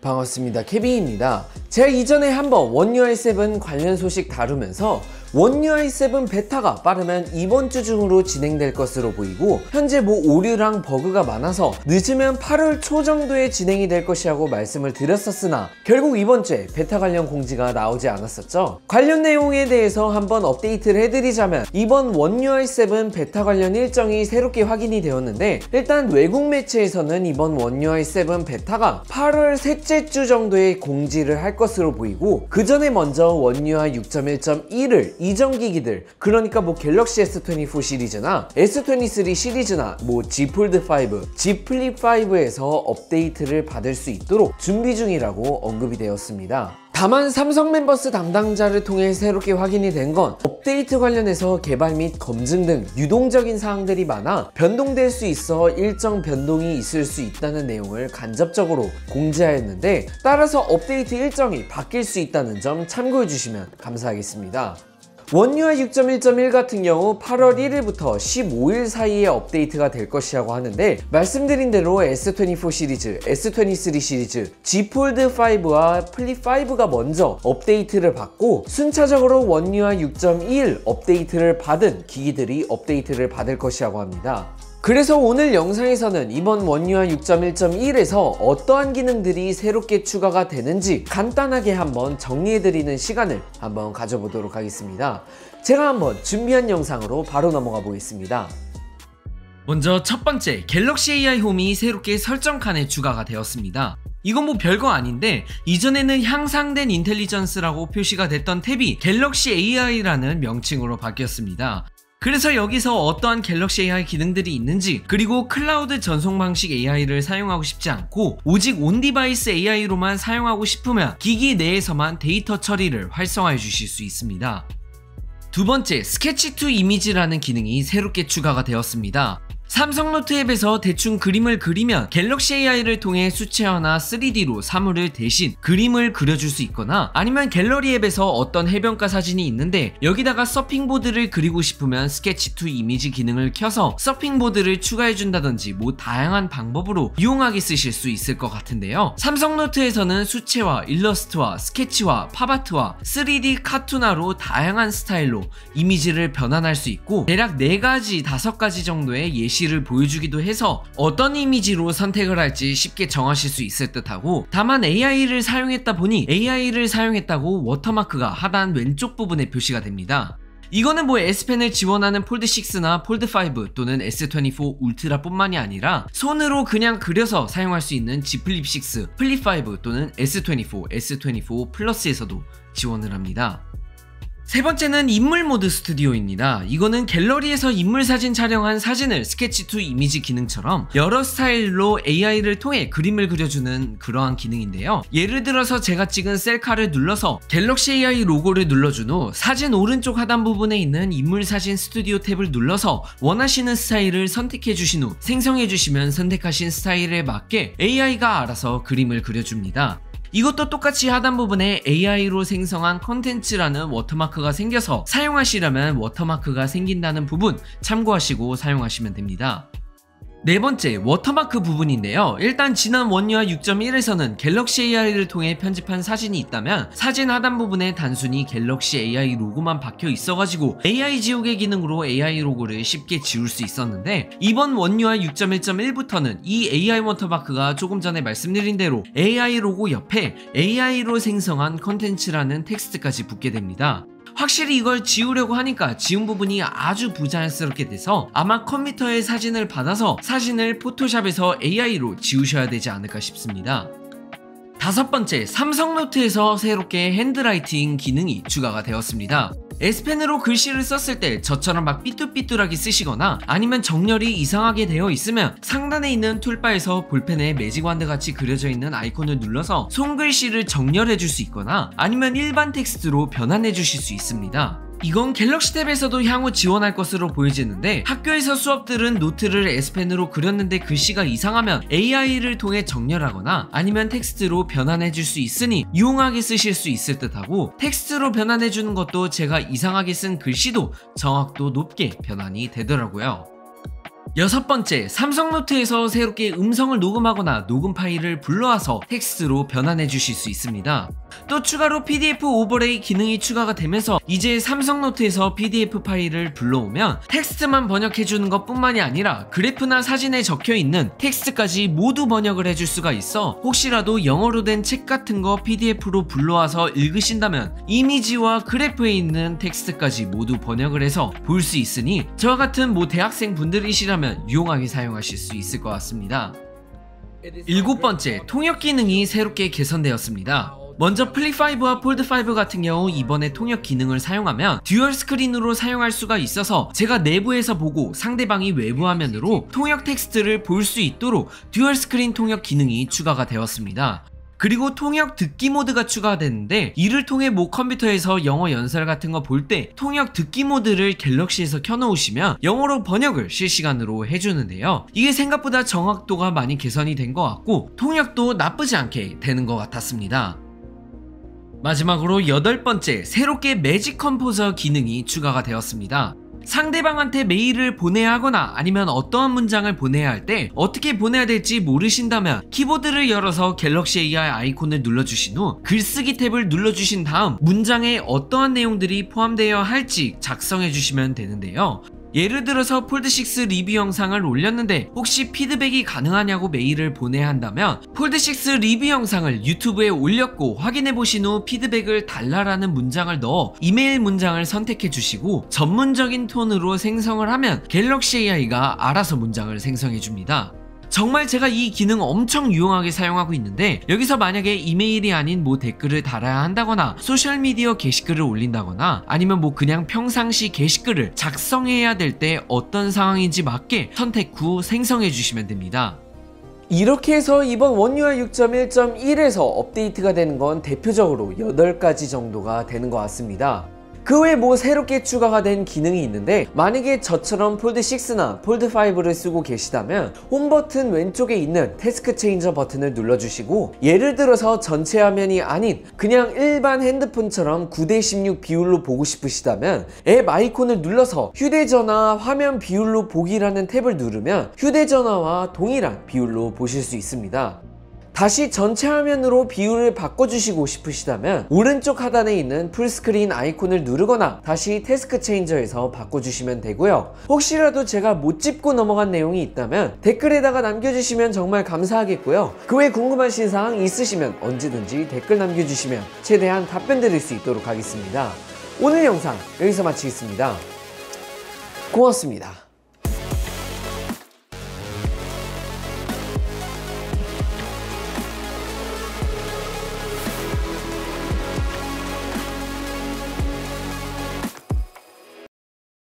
반갑습니다. 케빈입니다. 제가 이전에 한번 One UI7 관련 소식 다루면서 One UI7 베타가 빠르면 이번 주 중으로 진행될 것으로 보이고 현재 뭐 오류랑 버그가 많아서 늦으면 8월 초 정도에 진행이 될 것이라고 말씀을 드렸었으나 결국 이번 주에 베타 관련 공지가 나오지 않았었죠. 관련 내용에 대해서 한번 업데이트를 해드리자면 이번 One UI7 베타 관련 일정이 새롭게 확인이 되었는데 일단 외국 매체에서는 이번 One UI7 베타가 8월 셋째 주 정도에 공지를 할 것으로 보이고 그 전에 먼저 One UI 6.1.1을 이전 기기들 그러니까 뭐 Galaxy S24 시리즈나 S23 시리즈나 뭐 Z Fold 5, Z Flip 5에서 업데이트를 받을 수 있도록 준비 중이라고 언급이 되었습니다. 다만 삼성 Members 담당자를 통해 새롭게 확인이 된 건 업데이트 관련해서 개발 및 검증 등 유동적인 사항들이 많아 변동될 수 있어 일정 변동이 있을 수 있다는 내용을 간접적으로 공지하였는데 따라서 업데이트 일정이 바뀔 수 있다는 점 참고해 주시면 감사하겠습니다. One UI 6.1.1 같은 경우 8월 1일부터 15일 사이에 업데이트가 될 것이라고 하는데 말씀드린 대로 S24 시리즈, S23 시리즈, Z Fold 5와 Flip 5가 먼저 업데이트를 받고 순차적으로 One UI 6.1 업데이트를 받은 기기들이 업데이트를 받을 것이라고 합니다. 그래서 오늘 영상에서는 이번 One UI 6.1.1에서 어떠한 기능들이 새롭게 추가가 되는지 간단하게 한번 정리해드리는 시간을 한번 가져보도록 하겠습니다. 제가 한번 준비한 영상으로 바로 넘어가 보겠습니다. 먼저 첫 번째 Galaxy AI 홈이 새롭게 설정 칸에 추가가 되었습니다. 이건 뭐 별거 아닌데 이전에는 향상된 intelligence라고 표시가 됐던 탭이 Galaxy AI라는 명칭으로 바뀌었습니다. 그래서 여기서 어떠한 Galaxy AI 기능들이 있는지 그리고 클라우드 전송 방식 AI를 사용하고 싶지 않고 오직 on-device AI로만 사용하고 싶으면 기기 내에서만 데이터 처리를 활성화해 주실 수 있습니다. 두 번째, Sketch to Image라는 기능이 새롭게 추가가 되었습니다. 삼성 노트 앱에서 대충 그림을 그리면 Galaxy AI를 통해 수채화나 3D로 사물을 대신 그림을 그려줄 수 있거나 아니면 갤러리 앱에서 어떤 해변가 사진이 있는데 여기다가 서핑보드를 그리고 싶으면 Sketch to Image 기능을 켜서 서핑보드를 추가해준다든지 뭐 다양한 방법으로 유용하게 쓰실 수 있을 것 같은데요. 삼성 노트에서는 수채화, 일러스트화, 스케치화, 팝아트화, 3D 카툰화로 다양한 스타일로 이미지를 변환할 수 있고 대략 4가지, 5가지 정도의 예시 예시를 보여주기도 해서 어떤 이미지로 선택을 할지 쉽게 정하실 수 있을 듯하고 다만 AI를 사용했다 보니 AI를 사용했다고 워터마크가 하단 왼쪽 부분에 표시가 됩니다. 이거는 뭐 S펜을 지원하는 폴드6나 폴드5 또는 S24 울트라 뿐만이 아니라 손으로 그냥 그려서 사용할 수 있는 Z 플립6, 플립5 또는 S24, S24 플러스에서도 지원을 합니다. 세 번째는 인물 모드 스튜디오입니다. 이거는 갤러리에서 인물 사진 촬영한 사진을 스케치2 이미지 기능처럼 여러 스타일로 AI를 통해 그림을 그려주는 그러한 기능인데요. 예를 들어서 제가 찍은 셀카를 눌러서 갤럭시 AI 로고를 눌러준 후 사진 오른쪽 하단 부분에 있는 인물 사진 스튜디오 탭을 눌러서 원하시는 스타일을 선택해 주신 후 생성해 주시면 선택하신 스타일에 맞게 AI가 알아서 그림을 그려줍니다. 이것도 똑같이 하단 부분에 AI로 생성한 컨텐츠라는 워터마크가 생겨서 사용하시려면 워터마크가 생긴다는 부분 참고하시고 사용하시면 됩니다. 네 번째, 워터마크 부분인데요. 일단 지난 One UI 6.1에서는 갤럭시 AI를 통해 편집한 사진이 있다면 사진 하단 부분에 단순히 갤럭시 AI 로고만 박혀 있어가지고 AI 지우개 기능으로 AI 로고를 쉽게 지울 수 있었는데 이번 One UI 6.1.1부터는 이 AI 워터마크가 조금 전에 말씀드린 대로 AI 로고 옆에 AI로 생성한 컨텐츠라는 텍스트까지 붙게 됩니다. 확실히 이걸 지우려고 하니까 지운 부분이 아주 부자연스럽게 돼서 아마 컴퓨터에 사진을 받아서 사진을 포토샵에서 AI로 지우셔야 되지 않을까 싶습니다. 다섯 번째, 삼성노트에서 새롭게 handwriting 기능이 추가가 되었습니다. S펜으로 글씨를 썼을 때 저처럼 막 삐뚤삐뚤하게 쓰시거나 아니면 정렬이 이상하게 되어 있으면 상단에 있는 toolbar에서 볼펜에 magic wand 같이 그려져 있는 아이콘을 눌러서 손글씨를 정렬해 줄 수 있거나 아니면 일반 텍스트로 변환해 주실 수 있습니다. 이건 갤럭시 탭에서도 향후 지원할 것으로 보여지는데 학교에서 수업들은 노트를 S펜으로 그렸는데 글씨가 이상하면 AI를 통해 정렬하거나 아니면 텍스트로 변환해 줄 수 있으니 유용하게 쓰실 수 있을 듯하고 텍스트로 변환해 주는 것도 제가 이상하게 쓴 글씨도 정확도 높게 변환이 되더라고요. 여섯 번째, 삼성노트에서 새롭게 음성을 녹음하거나 녹음 파일을 불러와서 텍스트로 변환해 주실 수 있습니다. 또 추가로 PDF overlay 기능이 추가가 되면서 이제 삼성노트에서 PDF 파일을 불러오면 텍스트만 번역해 주는 것 뿐만이 아니라 그래프나 사진에 적혀 있는 텍스트까지 모두 번역을 해줄 수가 있어 혹시라도 영어로 된 책 같은 거 PDF로 불러와서 읽으신다면 이미지와 그래프에 있는 텍스트까지 모두 번역을 해서 볼 수 있으니 저와 같은 뭐 대학생 분들이시라면 유용하게 사용하실 수 있을 것 같습니다. 일곱 번째, 통역 기능이 새롭게 개선되었습니다. 먼저 플립5와 폴드5 같은 경우 이번에 통역 기능을 사용하면 dual screen으로 사용할 수가 있어서 제가 내부에서 보고 상대방이 외부 화면으로 통역 텍스트를 볼 수 있도록 dual screen 통역 기능이 추가가 되었습니다. 그리고 통역 듣기 모드가 추가됐는데 이를 통해 뭐 컴퓨터에서 영어 연설 같은 거 볼 때 통역 듣기 모드를 갤럭시에서 켜놓으시면 영어로 번역을 실시간으로 해주는데요. 이게 생각보다 정확도가 많이 개선이 된 것 같고 통역도 나쁘지 않게 되는 것 같았습니다. 마지막으로 여덟 번째 새롭게 Magic Composer 기능이 추가가 되었습니다. 상대방한테 메일을 보내야 하거나 아니면 어떠한 문장을 보내야 할 때 어떻게 보내야 될지 모르신다면 키보드를 열어서 갤럭시 AI 아이콘을 눌러주신 후 글쓰기 탭을 눌러주신 다음 문장에 어떠한 내용들이 포함되어야 할지 작성해 주시면 되는데요. 예를 들어서 폴드6 리뷰 영상을 올렸는데 혹시 피드백이 가능하냐고 메일을 보내야 한다면 폴드6 리뷰 영상을 유튜브에 올렸고 확인해 보신 후 피드백을 달라라는 문장을 넣어 이메일 문장을 선택해 주시고 전문적인 톤으로 생성을 하면 갤럭시 AI가 알아서 문장을 생성해 줍니다. 정말 제가 이 기능 엄청 유용하게 사용하고 있는데 여기서 만약에 이메일이 아닌 뭐 댓글을 달아야 한다거나 소셜미디어 게시글을 올린다거나 아니면 뭐 그냥 평상시 게시글을 작성해야 될 때 어떤 상황인지 맞게 선택 후 생성해 주시면 됩니다. 이렇게 해서 이번 One UI 6.1.1에서 업데이트가 되는 건 대표적으로 8가지 정도가 되는 것 같습니다. 그 외에 뭐 새롭게 추가가 된 기능이 있는데 만약에 저처럼 폴드6나 폴드5를 쓰고 계시다면 홈 버튼 왼쪽에 있는 task changer 버튼을 눌러주시고 예를 들어서 전체 화면이 아닌 그냥 일반 핸드폰처럼 9대16 비율로 보고 싶으시다면 앱 아이콘을 눌러서 휴대전화 화면 비율로 보기라는 탭을 누르면 휴대전화와 동일한 비율로 보실 수 있습니다. 다시 전체 화면으로 비율을 바꿔주시고 싶으시다면 오른쪽 하단에 있는 풀스크린 아이콘을 누르거나 다시 태스크 체인저에서 바꿔주시면 되고요. 혹시라도 제가 못 짚고 넘어간 내용이 있다면 댓글에다가 남겨주시면 정말 감사하겠고요. 그 외 궁금하신 사항 있으시면 언제든지 댓글 남겨주시면 최대한 답변 드릴 수 있도록 하겠습니다. 오늘 영상 여기서 마치겠습니다. 고맙습니다.